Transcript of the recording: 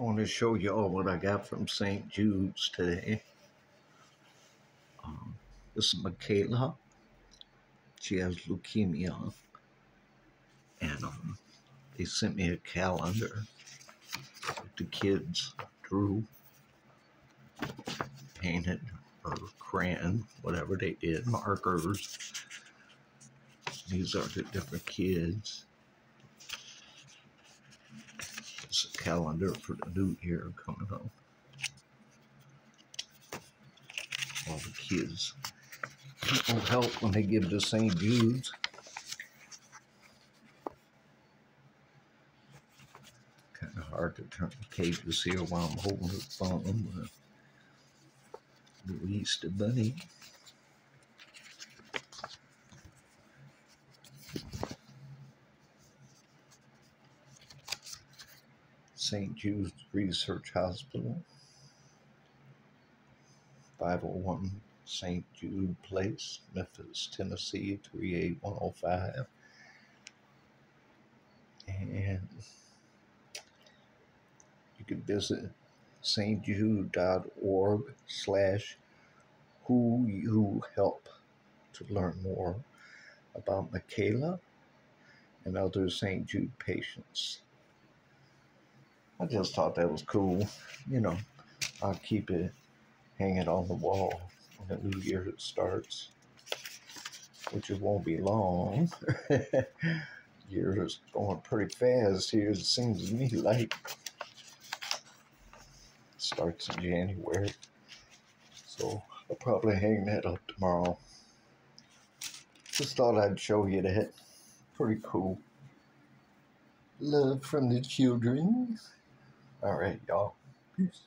I want to show you all what I got from St. Jude's today. Um, this is Michaela. She has leukemia. And um, they sent me a calendar the kids drew, painted, or crayon, whatever they did, markers. These are the different kids. It's a calendar for the new year coming up. All the kids. People help when they give to St. Jude's. Kind of hard to turn the here while I'm holding uh, the phone. The Easter Bunny. St. Jude's Research Hospital, 501 St. Jude Place, Memphis, Tennessee, 38105. And you can visit stjude.org slash who you help to learn more about Michaela and other St. Jude patients. I just thought that was cool. You know, I'll keep it hanging on the wall when the new year starts, which it won't be long. year is going pretty fast here, it seems to me like. It Starts in January. So I'll probably hang that up tomorrow. Just thought I'd show you that. Pretty cool. Love from the children. All right, y'all. Peace.